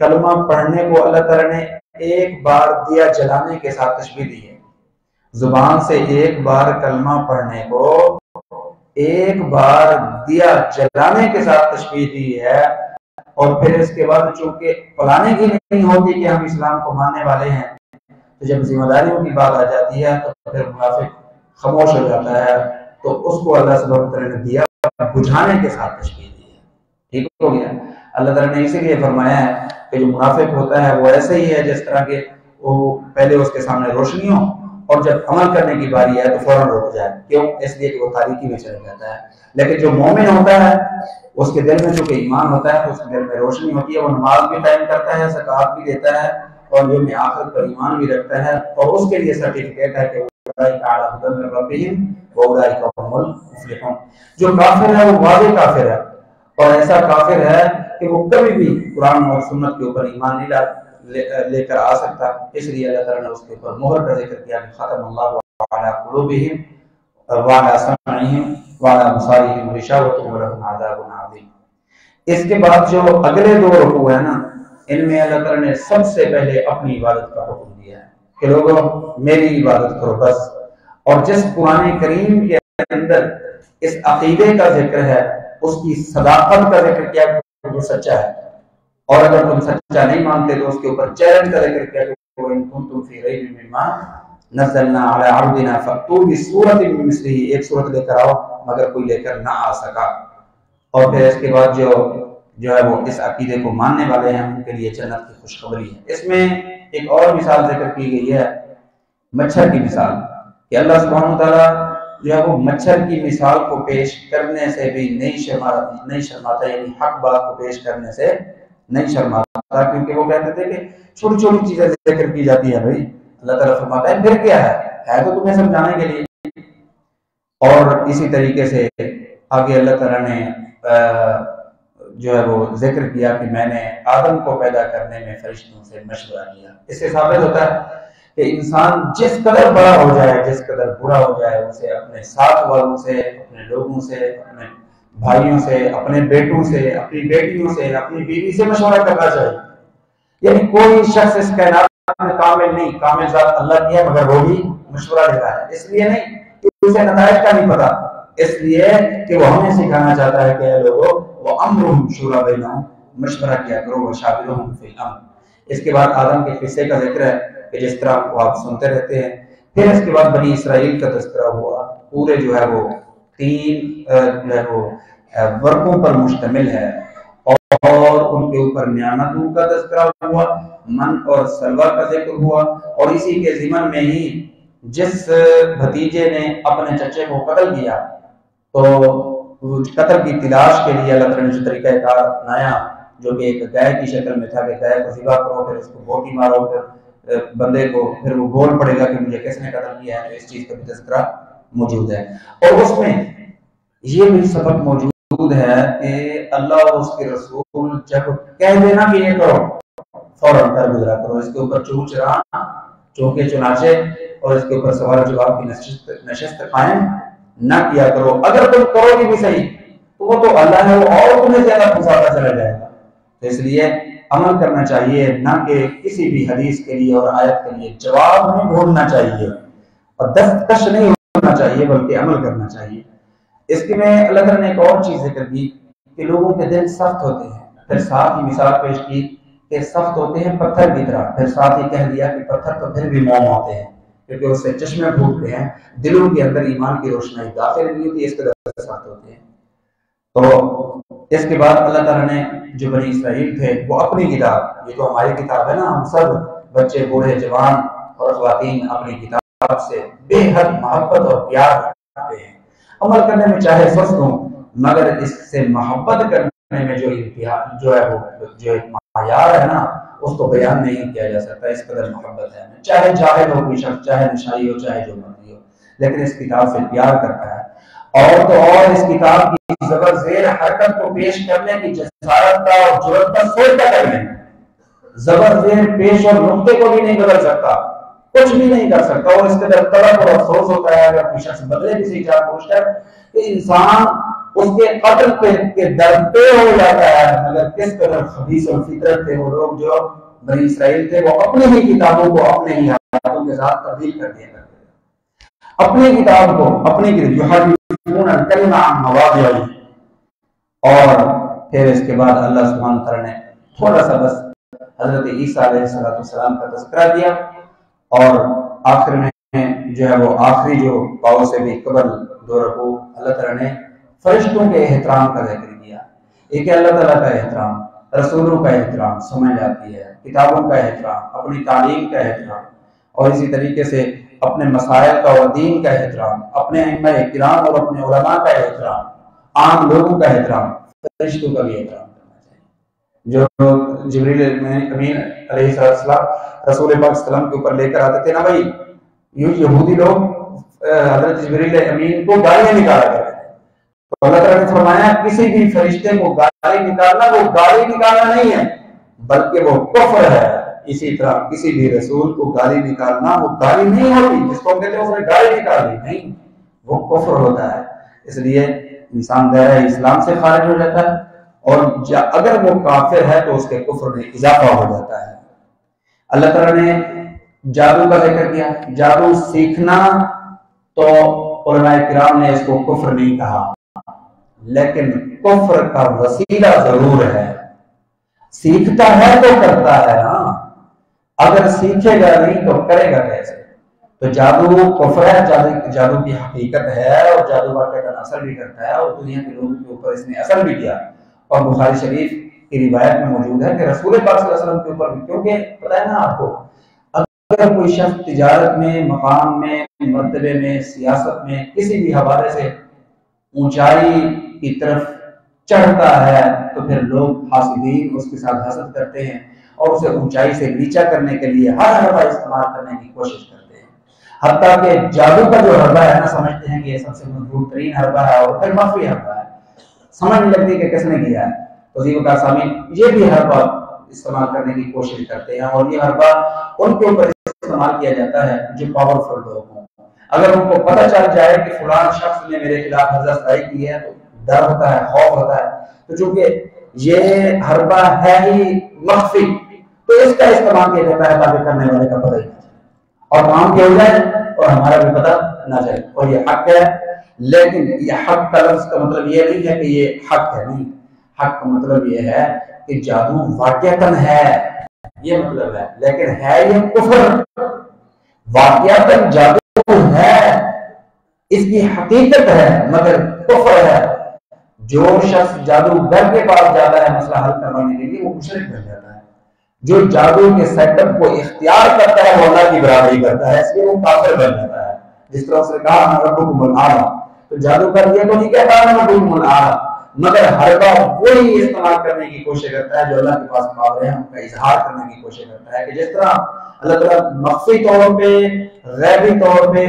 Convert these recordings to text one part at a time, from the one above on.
कलमा पढ़ने को अल्लाह ताला ने एक बार दिया जलाने के साथ तशबीह दी है। ज़ुबान से एक बार कलमा पढ़ने को एक बार दिया जलाने के साथ तशबीह दी है और फिर इसके बाद चूँकि पलाने की नहीं होती कि हम इस्लाम को मानने वाले हैं तो जब जिम्मेदारियों की बात आ जाती है तो फिर मुनाफिक खामोश हो जाता है तो उसको अल्लाह सुबह ने दिया बुझाने के साथ तशबीह दी है। ठीक हो गया। अल्लाह तला ने इसीलिए फरमाया है कि जो मुनाफिक होता है वो ऐसे ही है जिस तरह के वो पहले उसके सामने रोशनी हो और जब अमल करने की बारी है तो फ़ौरन रुक जाए। क्यों? इसलिए कि वो तारीकी में चला जाता है। लेकिन जो मोमिन होता है, उसके दिल में जो ईमान होता है, उसके दिल में रोशनी होती है, वो नमाज़ भी टाइम करता है सकात भी देता है और जो में आखिरत पर ईमान भी रखता है और उसके लिए सर्टिफिकेट है कि जो काफिर है, वो वादे काफिर है और ऐसा काफिर है कि वो कभी भी कुरान और सुन्नत के ऊपर ईमान नहीं ला लेकर आ सकता। इसलिए अल्लाह ताला ने उसके ऊपर मोहर का ज़िक्र किया कि खत्म अल्लाह अला कुलूबिहिम व अला समइहिम व अला अबसारिहिम रिशावतुन व लहुम अज़ाबुन अज़ीम। इसके बाद जो अगले दो रुकू है ना, इनमें अल्लाह ताला ने सबसे पहले अपनी इबादत का हुक्म दिया है कि लोगों, मेरी इबादत करो बस। और जिस कुरान करीम के अंदर इस अकीदे का ज़िक्र है, उसकी सदाकत का ज़िक्र किया वो सच्चा है। और अगर तुम सच्चा नहीं मानते तो उसके ऊपर चैलेंज का ज़िक्र किया कि इन कुंतुम फ़ी रैब नज़लना अला अब्दिना फतू भी सूरत मिस्ली एक सूरत लेकर आओ, मगर कोई लेकर ना आ सका। और फिर इसके बाद जो जो है वो इस को मानने वाले हैं, उनके लिए की खुशखबरी है। इसमें एक और मिसाल ज़िक्र की गई है, मच्छर की मिसाल, कि अल्लाह सुब्हानहू तआला है वो मच्छर की मिसाल को पेश करने से भी नहीं शर्मा, नहीं शर्माता, यानी हक बात को पेश करने से नहीं शर्माता, क्योंकि वो कहते थे कि छोटी छोटी चीज़ें ज़िक्र की जाती है भाई। अल्लाह ताला फरमाता है, फिर क्या है? है तो तुम्हें समझाने के लिए। और इसी तरीके से आगे अल्लाह ताला ने जो है वो ज़िक्र किया कि मैंने आदम को पैदा करने में फरिश्तों से मशवरा किया। इससे साबित होता है कि इंसान जिस कदर बड़ा हो जाए, जिस कदर बुरा हो जाए, उसे अपने साथ वालों से, अपने लोगों से, अपने भाइयों से, अपने बेटों से, अपनी बेटियों से, अपनी बीवी से मशवरा करना चाहिए। यानी कोई शख्स इस कैनात में कामिल नहीं, कामिल अल्लाह की है, मगर वो भी मशवरा दे रहा है। इसलिए नहीं कि उसे नतज का नहीं पता। इसलिए कि वो हमें सिखाना चाहता है कि लोगों, वो अम्र शुरा बेना मशवरा किया करो, वो शाबिर इसके बाद आदम के किस्से का ज़िक्र है। कि जिस तरह को आप सुनते रहते हैं। फिर इसके बाद बनी इसराइल का तस्करा हुआ। पूरे जो है वो तीन जो है वो वर्गों पर मुश्तमिल है। और उनके ऊपर नियामतों का तस्करा हुआ मन और सलवा का ज़िक्र हुआ। और इसी के जिमन में ही जिस भतीजे ने अपने चचे को कत्ल किया तो कत्ल की तलाश के लिए अल्लाह ने जो तरीका अपनाया, जो कि एक गाय की शक्ल में था कि गाय को जिबा करो, फिर उसको बोटी मारो, फिर बंदे को फिर वो बोल पड़ेगा कि मुझे किसने कत्ल किया है तो इस चीज़ का भी तस्करा मौजूद है। और उसमें ये भी सबक मौजूद है कि अल्लाह और उसके रसूल जब कह देना कि ये करो, फ़ौरन कर गुजरा करो। इसके ऊपर चूच रहा, चौके चुनाचे, और इसके ऊपर सवाल जवाब की नशिस्त कायम ना किया करो। अगर तुम करोगे भी सही तो वो तो अल्लाह है, वो और तुम्हें ज़्यादा फंसाता चला जाएगा। तो इसलिए अमल करना चाहिए, ना कि किसी भी हदीस के लिए और आयत के लिए। जवाब नहीं ढूंढना चाहिए और दस्तकश नहीं होना चाहिए, बल्कि अमल करना चाहिए। इसके में अल्लाह तला ने एक और चीज़ ज़िक्र की कि लोगों के दिल सख्त होते हैं। फिर साथ ही मिसाल पेश की कि सख्त होते हैं पत्थर की तरह। फिर साथ ही कह दिया कि पत्थर तो फिर भी मोम होते हैं, क्योंकि उससे चश्मे फूटते हैं, दिलों के अंदर ईमान की रोशनाई दाखिल नहीं होती इसके दर सख्त होते हैं। तो इसके बाद अल्लाह ताला ने जो बनी इसराइल थे, वो अपनी किताब, ये तो हमारी किताब है ना, हम सब बच्चे, बूढ़े, जवान और खातन अपनी किताब से बेहद मोहब्बत और प्यार करते हैं। अमल करने में चाहे स्वस्थ हो, मगर इससे मोहब्बत करने में जो जो है वो, जो मायार है ना, उसको बयान नहीं किया जा सकता, इस कदर मोहब्बत है। चाहे ज़ाहिर हो कोई शख्स, चाहे नशाई हो, चाहे जो मर्ज़ी हो, लेकिन इस किताब से प्यार करता है। और तो और इस किताब की जबर जेर हरकत को पेश करने की जसारत का और ज़रूरत का कर लेना जबर जेर पेश और नुकते को भी नहीं बदल सकता। कुछ भी नहीं कर सकता। और इसके अंदर तड़प और अफसोस होता है। अगर कोई शख्स बदले किसी जानबूझकर कि इंसान उसके कत्ल पे, के दर पे हो जाता है। मगर किस कदर खबीस और फितरत थे वो लोग जो बनी इसराइल थे, वो अपनी ही किताबों को अपने ही हाथों के साथ तब्दील कर दिया करते अपनी किताब को, अपनी और फिर इसके बाद अल्लाह सुबहान ने थोड़ा सा बस हज़रत ईसा सलाम का तस्करा दिया और आखिर में जो है वो आखिरी जो पाओ से भी कबल दो रखो अल्लाह तला ने फरिश्तों के एहतराम का ज़िक्र किया। एक अल्लाह तला का एहतराम, रसूलों का एहतराम, समझ आती है, किताबों का एहतराम, अपनी तालीम का एहतराम। और इसी तरीके से अपने मसायल का और दीन का एहतराम, अपने इकराम और अपने उलमा का एहतराम, आम लोगों का एहतराम, फरिश्तों का भी एहतराम जो जबरील अमीन रसूल पाक के ऊपर लेकर आते थे ना भाई, ये यहूदी लोग हज़रत जबरील अमीन को गालियाँ निकाला करते थे। तो अल्लाह ताला ने फरमाया, किसी भी फरिश्ते को गाली निकालना, वो गाली निकालना नहीं है, बल्कि वो कुफ्र है। इसी तरह किसी भी रसूल को गाली निकालना, वो गाली नहीं होती, जिसको कहते हैं उसने गाली निकाल दी नहीं। वो कुफ्र होता है। इसलिए इंसान दायरा इस्लाम से खारिज हो जाता है और अगर वो काफिर है तो उसके कुफर में इजाफा हो जाता है। अल्लाह तला ने जादू का ज़िक्र किया। जादू सीखना तो किराम ने इसको कुफर नहीं कहा। लेकिन कुफर का वसीला ज़रूर है। सीखता है तो करता है। ना अगर सीखेगा नहीं तो करेगा कैसे? तो जादू कुफर है, जादू जादू की हकीकत है और जादू वाकई का असर भी करता है और दुनिया के लोगों के ऊपर इसने असर भी किया। और बुखारी शरीफ की रिवायत में मौजूद है कि रसूल पाक के ऊपर क्योंकि पता है ना आपको, अगर कोई शख्स तिजारत में, मकाम में, मरतबे में, सियासत में किसी भी हवाले से ऊंचाई की तरफ़ चढ़ता है तो फिर लोग हासिदीन उसके साथ हसद करते हैं। और उसे ऊंचाई से नीचा करने के लिए हर हरबा इस्तेमाल करने की कोशिश करते हैं। हत्या के जादू का जो हरबा है ना समझते हैं कि ये सबसे मज़बूत तरीन हरबा है और फिर मफी हरबा है। समझ नहीं लगती कि किसने किया है। तो जीवका सामी ये भी हरबा इस्तेमाल करने की कोशिश करते हैं और ये हरबा उनके ऊपर इस्तेमाल किया जाता है जो पावरफुल लोग हों। अगर उनको पता चल जाए कि फुलान शख्स ने मेरे खिलाफ हज़रत की है तो डर होता है, खौफ होता है। तो चूँकि ये हरबा है ही मख्फी तो इसका इस्तेमाल किया जाता है ताकि करने वाले का पता ही और काम क्या हो जाए और हमारा भी पता ना जाए और ये हक है। लेकिन ये हक का लफ्ज का मतलब ये नहीं है कि ये हक है, नहीं। हक का मतलब ये है कि जादू वाक्यतन है। ये मतलब है। लेकिन है ये कुफर। वाक्यतन जादू है। इसकी हकीकत है, मगर कुफर है। जो शख्स जादूगर के पास जाता है, मसला हल करवाने के लिए, वो मुशरक बन जाता है। जो जादू के सेटअप को इख्तियार करता है अल्लाह की बराबरी करता है, इसलिए वो काफिर बन जाता है। जिस तरह से कहा रब्बुकुम आला तो जादूगर ये तो नहीं कहता रब्बुकुम आला। मगर हर बार वही इस्तेमाल करने की कोशिश करता है जो अल्लाह के पास पावर है, उनका इजहार करने की कोशिश करता है कि जिस तरह अल्लाह ताला मख्फी तौर पे, गैबी तौर पे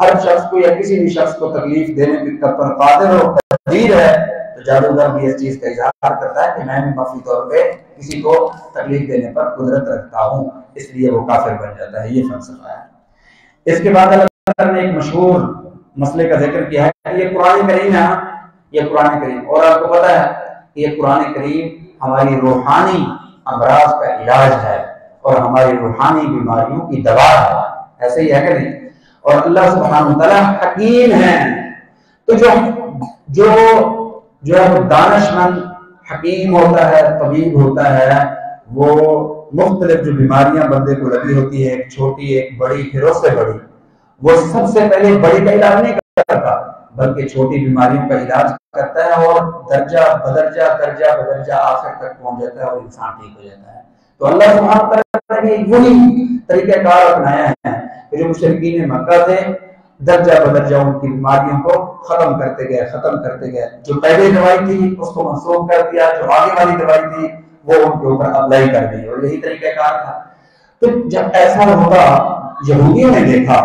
हर शख्स को या किसी भी शख्स को तकलीफ़ देने पर कादिर और कदीर है जादूगर भी इस चीज़ का इजहार करता है कि मैं भी मख्फी तौर पे किसी को तकलीफ़ देने पर कुदरत रखता हूँ, इसलिए वो काफिर बन जाता है, ये फलसफा है। इसके बाद अल्लाह ने एक मशहूर मसले का ज़िक्र किया है ये कुरान करीम है ये कुरान करीम। और आपको पता है ये कुरान करीम हमारी रूहानी अमराज का इलाज है और हमारी रूहानी बीमारियों की दवा है। ऐसे ही है कि नहीं? और अल्लाह सुबहान हकीम है। तो जो जो जो है दानशमंद हकीम होता है, तबीब होता है, वो मुख्तलिफ़ जो बीमारियाँ बंदे को लगी होती है, एक छोटी, एक बड़ी, फिर उससे बड़ी। वो सबसे पहले बड़ी का इलाज नहीं करता, बल्कि छोटी बीमारियों का इलाज करता है और दर्जा, बदर्जा दर्जा, बदर्जा आखिर तक पहुँच जाता है और इंसान ठीक हो जाता है। तो अल्लाह सुबहान ने वही तरीक़ाकार अपनाया है कि जो मुशरकिन मक्का थे दर्जा बदर्जा उनकी बीमारियों को खत्म करते गए, खत्म करते गए। जो पहले दवाई थी, उसको मनसूख कर दिया, जो आगे वाली दवाई थी, वो उनके ऊपर अप्लाई कर दी और यही तरीक़ाकार था। तो जब ऐसा होगा यहूदियों ने देखा,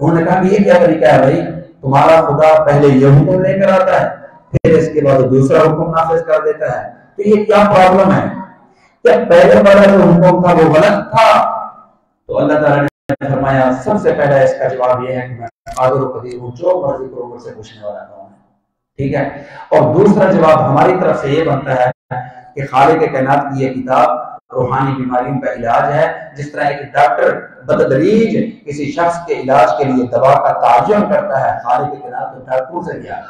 उन्होंने कहा कि ये क्या तरीका है भाई? तुम्हारा खुदा पहले ये हुक्म लेकर आता है, फिर इसके बाद दूसरा हुक्म नाफिज कर देता है। तो ये क्या प्रॉब्लम है? क्या पहले वाला जो हुक्म था, वो गलत था? तो अल्लाह ताला ने फरमाया सबसे पहला इसका जवाब यह है कि मैं कादिर कदीर हूँ जो मर्ज़ी करो मुझसे पूछने वाला कौन है? ठीक है? और दूसरा जवाब हमारी तरफ़ से ये बनता है कि खालिद कैनात की ये किताब रूहानी बीमारियों का इलाज है, जिस तरह एक डॉक्टर बददरीज किसी शख्स के इलाज के लिए दवा का ताजुम करता है, खालिद कैनात तो डॉक्टरों से गया,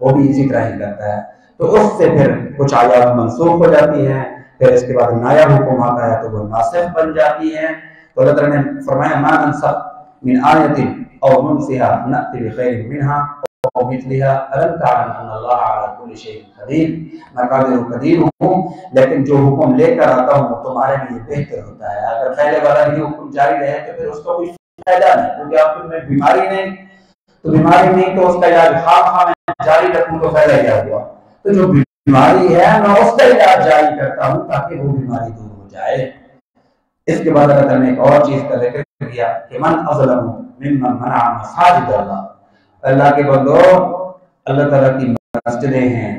वो भी इसी तरह ही करता है। तो उससे फिर कुछ आयात मनसूख हो जाती हैं, फिर इसके बाद नया हुक्म आता है तो वो नासिफ बन जाती है। तो अल्लाह ने फरमाया मान सब मिन आयतिन और मुनसिहा नअति बिखैर मिनहा और मिथलिहा अलम तअलम अन अल्लाह अला कुल्ली शैइन कदीर मैं कादिर कदीर हूँ लेकिन जो हुक्म लेकर आता हूँ तुम्हारे लिए बेहतर होता है अगर पहले वाला ही हुक्म जारी रहे तो फिर उसका कोई फ़ायदा नहीं क्योंकि आपके में बीमारी नहीं तो बीमारी नहीं तो उसका इलाज खाम खाम जारी रखूँ तो फ़ायदा क्या हुआ तो जो बीमारी है मैं उसका इलाज जारी करता हूँ ताकि वो बीमारी दूर हो जाए इसके बाद अल्लाह ने एक और चीज़ का ज़िक्र किया कि मन अजलम मिम्मन मना मसाजिद अल्लाह। अल्लाह के बंदो, अल्लाह ताला की मस्जिदें हैं।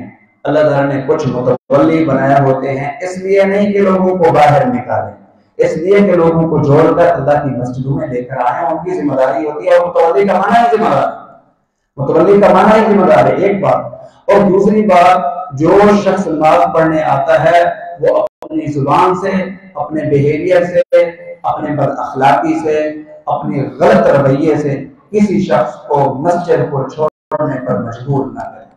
अल्लाह ताला ने कुछ मुतवल्ली बनाया होते हैं, इसलिए नहीं कि लोगों को बाहर निकाले। इसलिए कि लोगों को जोड़कर अल्लाह की मस्जिदों में लेकर आए उनकी ज़िम्मेदारी होती है, मुतवल्ली का माना ही जिम्मेदार। मुतवल्ली का माना ही जिम्मेदार, एक बात। और दूसरी बात, जो शख्स नमाज़ पढ़ने आता है, वो अपनी ज़ुबान से, अपने बिहेवियर से, अपने बद अखलाकी से, अपने गलत रवैये से किसी शख्स को मस्जिद को छोड़ने पर मजबूर न करें।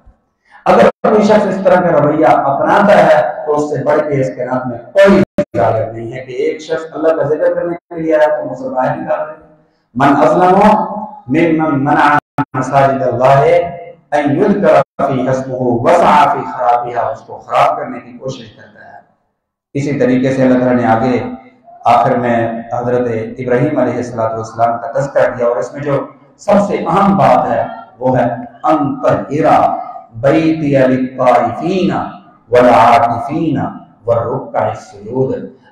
अगर कोई शख्स इस तरह का रवैया अपनाता है तो उससे बढ़ के इसके नाम में कोई इजाज़त नहीं है कि एक शख्स अल्लाह का ज़िक्र करने के लिए आया तो बाहर निकाल रहे मन असलम हो मिन मसाजिद अल्लाह उसको खराब करने की कोशिश करता है। इसी तरीके से अल्लाह ने आगे, आखिर में हज़रत इब्राहिम सलाम का तस्कर किया और इसमें जो सबसे अहम बात है, वो है अंतरा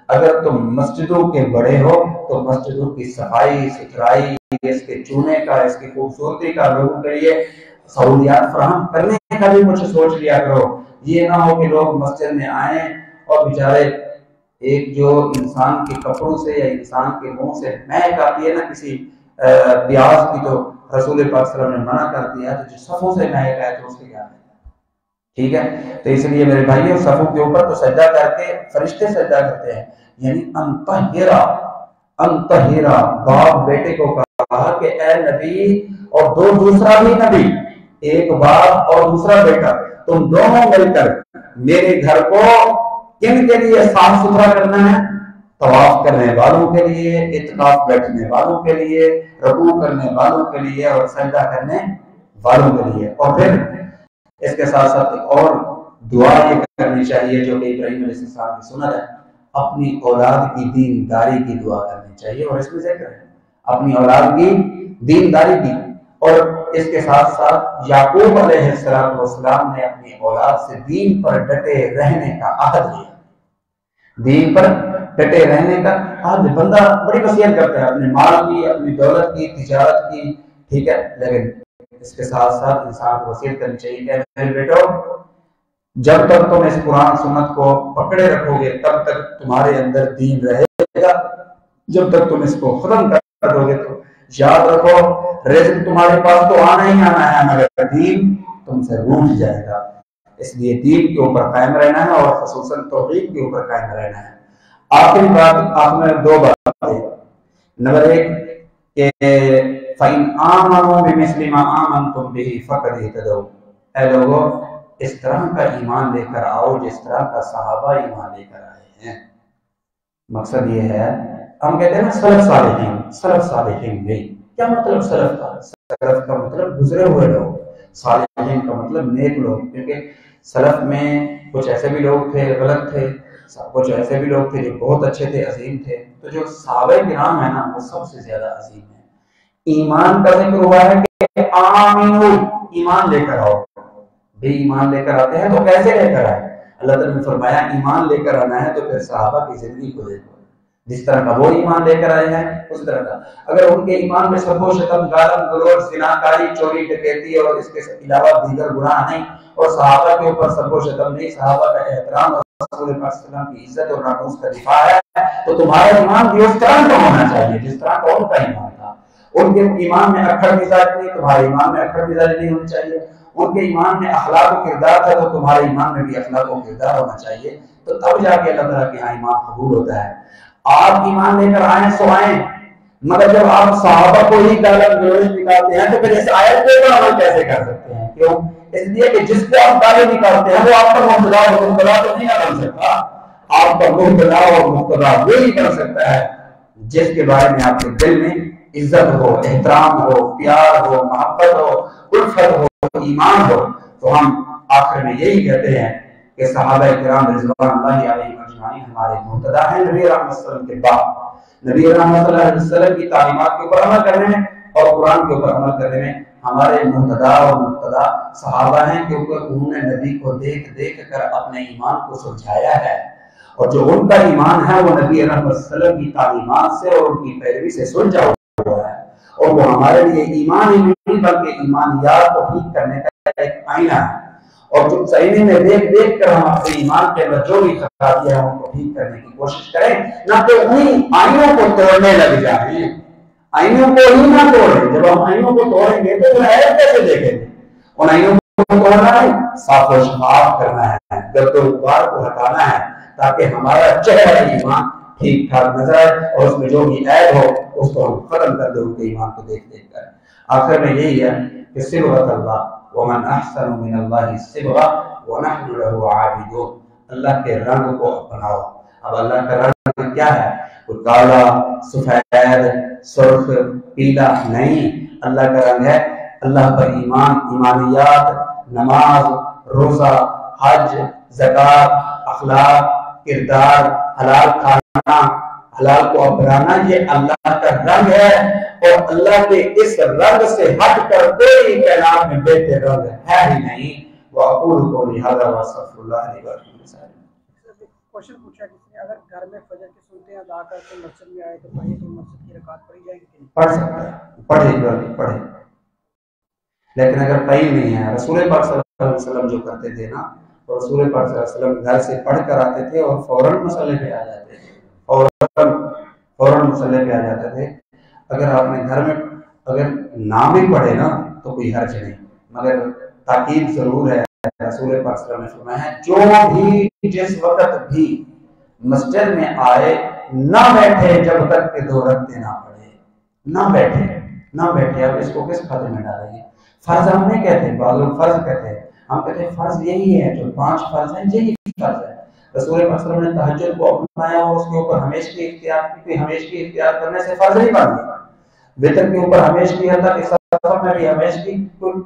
अगर तुम मस्जिदों के बड़े हो तो मस्जिदों की सफ़ाई, सुथराई, इसके चूने का, इसकी खूबसूरती का लोगों के लिए सहूलियात फ्राहम करने का भी कुछ सोच लिया करो। ये ना हो कि लोग मस्जिद में आए और बेचारे एक जो इंसान के कपड़ों से या इंसान के मुँह से महक आती है ना किसी प्याज की तो रसूल पाक ने मना कर दिया तो जो सफों से महक आए तो उसके क्या? ठीक है? तो इसलिए मेरे भाइयों, सफों के ऊपर तो सज्जा करके, फरिश्ते सज्जा करते हैं। यानी अंतहिरा अंतहिरा बाप बेटे को कहा कि, ए नबी और दो दूसरा भी नबी, एक बाप और दूसरा बेटा, तुम दोनों मिलकर मेरे घर को किन के लिए साफ़ सुथरा करना है? तवाफ करने वालों के लिए इतकाफ बैठने वालों के लिए, रकू करने वालों के लिए और सजदा करने वालों के लिए। और फिर इसके साथ साथ एक और दुआ ये करनी चाहिए, जो कि इब्राहिम की सुनत है अपनी औलाद की दीनदारी की दुआ करनी चाहिए और इसमें ज़िक्र है। अपनी औलाद की दीनदारी की। और इसके साथ साथ याकूब अलैहिस्सलाम ने अपनी औलाद से दीन पर डटे रहने का अहद लिया दीन पर डटे रहने का। अहद बंदा बड़ी वसीयत करता है, अपने माल की, अपनी दौलत की, तिजारत की, ठीक है? लेकिन इसके साथ साथ इंसान को वसीयत करनी चाहिए मेरे बेटो, जब तक तुम इस कुरान सुन्नत को पकड़े रखोगे, तब तक तुम्हारे अंदर दीन रहेगा। जब तक तुम इसको खत्म कर दोगे तो याद रखो, रिज्क तुम्हारे पास तो आना ही आना है, मगर दीन तुमसे रूठ जाएगा। इसलिए दीन के ऊपर कायम रहना है और खसूसन तोहीद के ऊपर कायम रहना है। आखिरी बात आप में दो बातें नंबर एक के इस तरह का ईमान लेकर आओ, जिस तरह का सहाबा ईमान लेकर आए हैं। मकसद ये है, हम कहते हैं सलफ सालिहीन क्या मतलब का का मतलब गुजरे हुए लोग। सालिहीन का मतलब नेक लोग, क्योंकि सलफ में कुछ ऐसे भी लोग थे, गलत थे, कुछ ऐसे भी लोग थे जो बहुत अच्छे थे, अजीम थे। तो जो सावे नाम है ना, वो सबसे ज़्यादा अजीम है। ईमान का ज़िक्र हुआ है कि ईमान लेकर आओ। भी ईमान लेकर आते हैं तो कैसे लेकर आए? अल्लाह तआला ने फरमाया, ईमान लेकर आना है तो फिर सहाबा की ज़िंदगी को देखो। जिस तरह का वो ईमान लेकर आए हैं, उस तरह का। अगर उनके ईमान में सबो शतम चोरी, डकैती और इसके अलावा दीगर गुनाह नहीं, और सहाबा के ऊपर सबो शतम नहीं, सहाबा का एहतराम और है तो अखड़ मिजाज तुम्हारे ईमान में अखड़ मिजाज नहीं होनी चाहिए। उनके ईमान में था तो तुम्हारे ईमान में भी किरदार होना चाहिए। तो तब जाके ईमान कबूल होता है। आप ईमान लेकर आए, सो आए। मगर जब आप साहबा को ही गलोच निकालते हैं तो फिर इस आयत के ऊपर अमल कैसे कर सकते हैं? क्यों? इसलिए कि जिसको आप गाली निकालते हैं, वो आप पर मुबतला और मुबतला तो नहीं बन सकता। आप पर मुबतला और वो ही बन सकता है, जिसके बारे में आपके दिल में इज़्ज़त हो, एहतराम हो, प्यार हो, मोहब्बत हो, उल्फत हो, ईमान हो तो हम आखिर में यही कहते हैं कि सहाबा किराम रिजवान हमारे मुर्तदा हैं, नबी रहमत के बाद। नबी रहमत की तालीमात के ऊपर अमल करने में और कुरान के ऊपर अमल करने में हमारे मुतदा और मुतदा सहाबा हैं क्योंकि उन्होंने नबी को देख देख कर अपने ईमान को सुलझाया है। और जो उनका ईमान है, वो नबी रहमत की तालीमात से और उनकी पैरवी से सुलझा हुआ है। और वो हमारे लिए ईमान ही नहीं, बल्कि ईमानियात को ठीक करने का एक आईना है। और जो सही में देख देख कर हम अपने ईमान के अंदर जो भी खराबियाँ हैं, उनको ठीक करने की कोशिश करें। ना तो उन्हीं आइनों को तोड़ने लग जाए। आइनों को ही ना तोड़े। जब हम आइनों को तोड़ेंगे तो है कैसे देखेंगे? उन आइनों को तोड़ना है साफ़ और शफाफ करना है। गर्द गुबार को हटाना है, ताकि हमारा चेहरा ईमान ठीक ठाक नज़र आए और उसमें जो भी ऐब हो, उसको हम खत्म कर दे, उनके ईमान को देख देख कर। आखिर में यही है कि सिर्फ़ अल्लाह वमन अहसन मिनल्लाहि सिबगा व नहनु लहु आबिदून अल्लाह के रंग को अपनाओ अब अल्लाह का रंग क्या है कोई काला सफ़ेद सुर्ख पीला नहीं अल्लाह का रंग है अल्लाह पर ईमान ईमानियात नमाज़ रोजा हज जक़ात अखलाक किरदार हलाल खाना हलाल को अपनाना ये अल्लाह का रंग है और अल्लाह के इस रंग से हट कर कोई कैलाम में बेहतर रंग है ही नहीं। वो अकूल को लिहाजा वसफुल्लाह क्वेश्चन पूछा किसी अगर घर में फजर की सुनते हैं अदा करके मस्जिद में आए तो पढ़े तो मस्जिद की रकात पढ़ी जाएगी पढ़ सकता है पढ़े पढ़े। लेकिन अगर पढ़ी नहीं है रसूल पाक सल्लल्लाहु अलैहि वसल्लम जो करते थे ना तो रसूल पाक सल्लल्लाहु अलैहि वसल्लम घर से पढ़ कर आते थे और फ़ौरन मसले पे आ जाते थे। फ़ौरन फ़ौरन मसले पे आ जाते थे, अगर आपने घर में, अगर ना भी पढ़े ना तो कोई हर्ज नहीं। मगर ताकीद ज़रूर है, रसूल पाक ने फरमाया है जो भी जिस वक्त भी मस्जिद में आए, ना बैठे जब तक के दो रखते ना पढ़े ना बैठे ना बैठे। अब इसको किस खाते में डालेंगे? फ़र्ज़ हम नहीं कहते बाद फ़र्ज़ कहते हैं। हम कहते हैं, फ़र्ज़ यही है, जो पाँच फ़र्ज़ है, यही फ़र्ज़ है। रसूल ने तहज्जुद को अपनाया और उसके ऊपर हमेशा की इख्तियार की हमेशा की इख्तियार करने से फ़र्ज़ नहीं बन गया। वितर के ऊपर हमेशा की था कि सफ़र में भी हमेशा की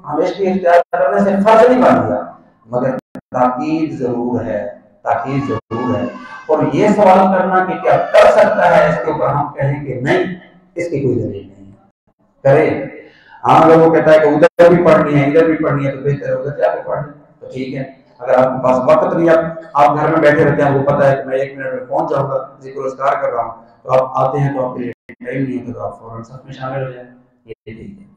हमेशा की इख्तियार करने से फ़र्ज़ नहीं बन गया। मगर ताकीद ज़रूर है, ताकीद ज़रूर है। और ये सवाल करना कि क्या कर सकता है इसके ऊपर हम कहें कि नहीं, इसकी कोई दलील नहीं करे? हाँ अगर वो कहता है कि उधर भी पढ़नी है, इधर भी पढ़नी है तो बेहतर है, उधर जाके पढ़ तो ठीक है। अगर आपके पास वक्त नहीं आप आप घर में बैठे रहते हैं, आपको पता है कि मैं एक मिनट में पहुँच जाऊँगा ज़िक्र कर रहा हूँ तो आप आते हैं तो आपके लिए टाइम नहीं होता तो आप फ़ौरन साथ में शामिल हो जाए। ये ठीक है।